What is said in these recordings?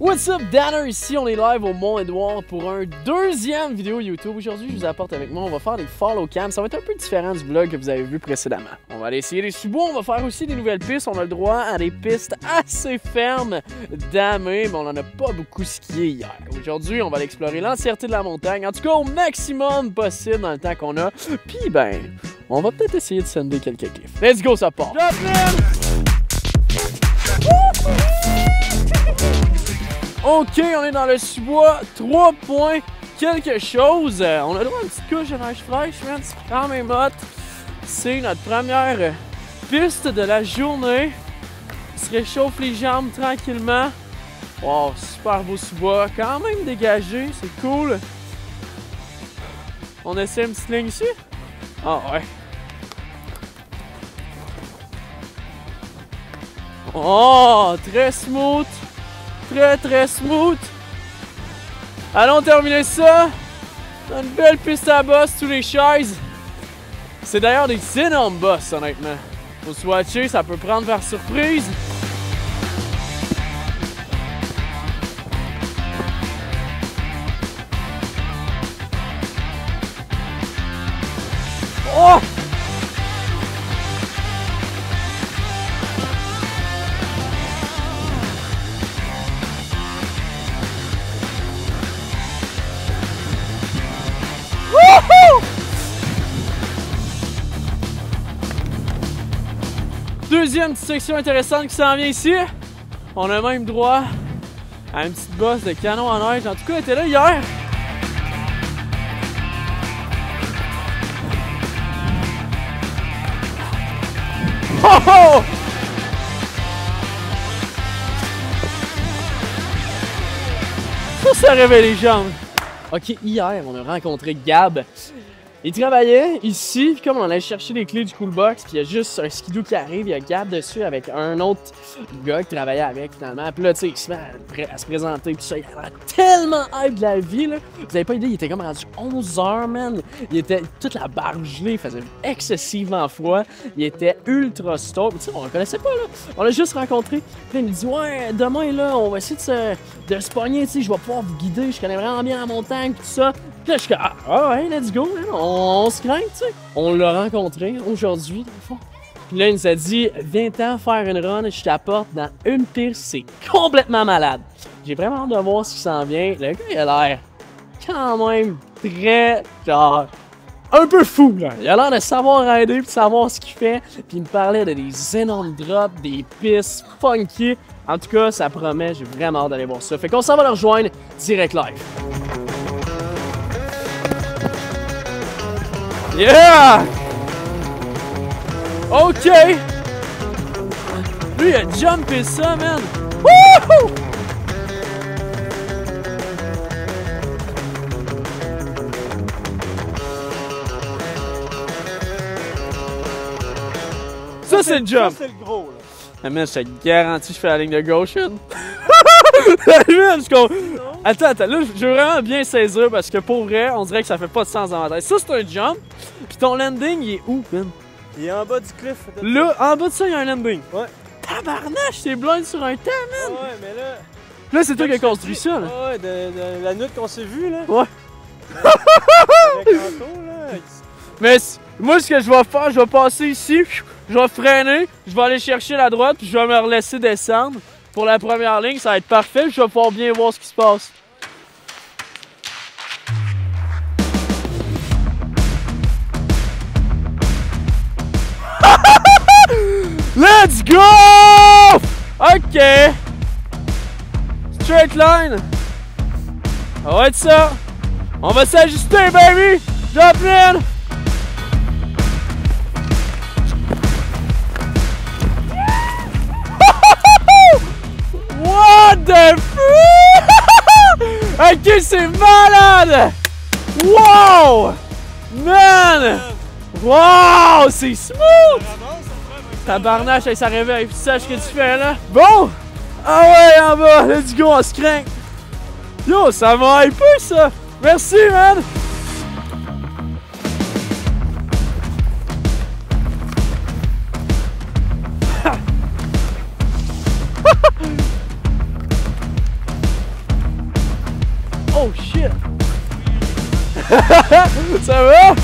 What's up, Danner ici, on est live au Mont-Édouard pour un deuxième vidéo YouTube. Aujourd'hui, je vous apporte avec moi, on va faire des follow cam. Ça va être un peu différent du vlog que vous avez vu précédemment. On va aller essayer les sous-bois, on va faire aussi des nouvelles pistes. On a le droit à des pistes assez fermes, damées, mais on en a pas beaucoup skié hier. Aujourd'hui, on va aller explorer l'entièreté de la montagne, en tout cas au maximum possible dans le temps qu'on a. Puis ben, on va peut-être essayer de sender quelques cliffs. Let's go, ça part! OK, on est dans le sous-bois. 3 points quelque chose. Euh, on a droit à une petite couche de neige fraîche, man. Prends mes mottes. C'est notre première piste de la journée. On se réchauffe les jambes tranquillement. Wow, super beau sous-bois. Quand même dégagé, c'est cool. On essaie une petite ligne ici? Ah ouais. Oh, très smooth. Très très smooth. Allons terminer ça. Une belle piste à boss, tous les chaises. C'est d'ailleurs des énormes boss, honnêtement. Faut swatcher, ça peut prendre par surprise. Deuxième petite section intéressante qui s'en vient ici. On a même droit à une petite bosse de canon en neige. En tout cas, elle était là hier. Oh oh! Ça, ça réveille les jambes. Ok, hier, on a rencontré Gab. Il travaillait ici, puis comme on allait chercher les clés du coolbox, puis il y a juste un skidoo qui arrive, il y a Gab dessus avec un autre gars qui travaillait avec finalement. Puis là, tu sais, il se met à, se présenter, tout ça. Il avait tellement hype de la vie, là. Vous avez pas idée, il était comme rendu 11 h man. Il était toute la barbe gelée, il faisait excessivement froid. Il était ultra stoked. Tu sais, on le connaissait pas, là. On l'a juste rencontré. Puis il me dit, ouais, demain, là, on va essayer de se, de se pogner, tu sais, je vais pouvoir vous guider, je connais vraiment bien la montagne, tout ça. Puis là, je suis comme, ah, ouais, let's go, man. Se craint, tu sais. On l'a rencontré aujourd'hui, dans le fond. Puis là, il nous a dit, viens-t'en faire une run, je t'apporte dans une piste, c'est complètement malade. J'ai vraiment hâte de voir ce qui s'en vient. Le gars, il a l'air quand même très, genre, un peu fou, là. Il a l'air de savoir aider puis de savoir ce qu'il fait. Puis il me parlait de des énormes drops, des pistes funky. En tout cas, ça promet, j'ai vraiment hâte d'aller voir ça. Fait qu'on s'en va le rejoindre direct live. Yeah! OK! Lui, il a jumpé ça, man! Wouhou! Ça, c'est le jump! Ça, c'est le gros, là. Ah, man, je te garantis, je fais la ligne de gauche, man. Man, je Attends, attends, là, je veux vraiment bien saisir parce que pour vrai, on dirait que ça fait pas de sens dans ma tête. Ça, c'est un jump, puis ton landing, il est où, man? Il est en bas du cliff. Là, en bas de ça, il y a un landing. Ouais. Tabarnache, c'est blind sur un temps, man! Ouais, mais là. Là, c'est toi qui as construit ça, là. Ouais, de, de la nuit qu'on s'est vu, là. Ouais. Avec Anto, là. Mais moi, ce que je vais faire, je vais passer ici, je vais freiner, je vais aller chercher la droite, puis je vais me laisser descendre. Pour la première ligne, ça va être parfait, je vais pouvoir bien voir ce qui se passe. Let's go! OK. Straight line. Ça va être ça. On va s'ajuster, baby! Jump in! What the f- Ok, c'est malade! Wow! Man! Wow! C'est smooth! Tabarnache, hey, ça réveille. Sache que tu fais là. Bon! Ah ouais, en bas, let's go, on se craint. Yo, ça m'a hypé ça! Merci, man! Ça va?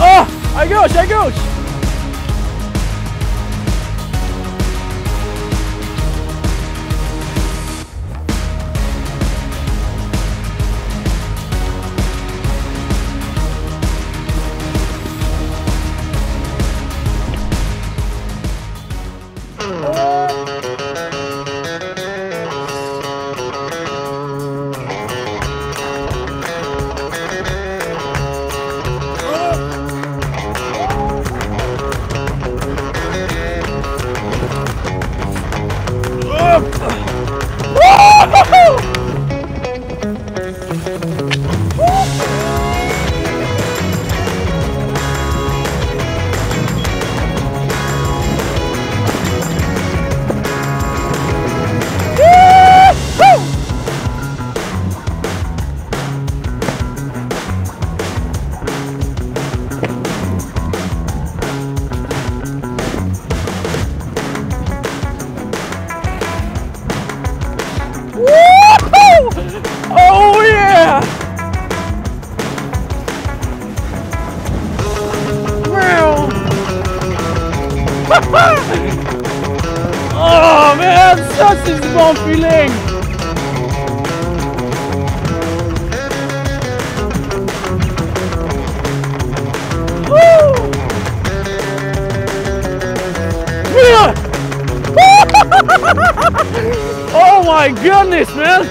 Oh! À gauche, à gauche! Oh yeah! Oh man, c'est du bon feeling! Woo! Yeah! Oh my goodness, man!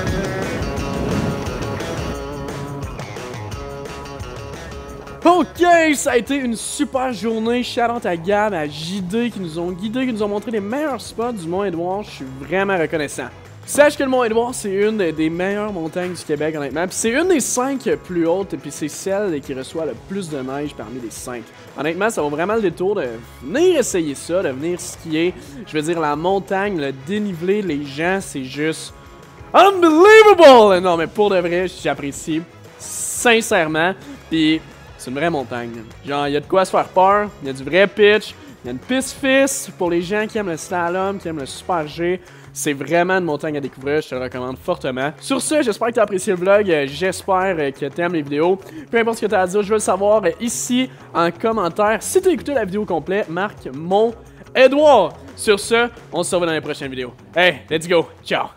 Ok, ça a été une super journée. Shout à Gab, à JD qui nous ont guidés, qui nous ont montré les meilleurs spots du Mont-Édouard. Je suis vraiment reconnaissant. Sache que le Mont-Édouard, c'est une des meilleures montagnes du Québec, honnêtement. Puis c'est une des cinq plus hautes, et puis c'est celle qui reçoit le plus de neige parmi les cinq. Honnêtement, ça vaut vraiment le détour de venir essayer ça, de venir skier. Je veux dire, la montagne, le dénivelé, les gens, c'est juste unbelievable! Non, mais pour de vrai, j'apprécie sincèrement. Puis c'est une vraie montagne. Genre, il y a de quoi se faire peur, il y a du vrai pitch, il y a une piste fisse pour les gens qui aiment le slalom, qui aiment le super G. C'est vraiment une montagne à découvrir, je te le recommande fortement. Sur ce, j'espère que tu as apprécié le vlog, euh, j'espère euh, que tu aimes les vidéos. Peu importe ce que tu as à dire, je veux le savoir euh, ici en commentaire. Si tu as écouté la vidéo complète, marque mon Edouard. Sur ce, on se revoit dans les prochaines vidéos. Hey, let's go, ciao!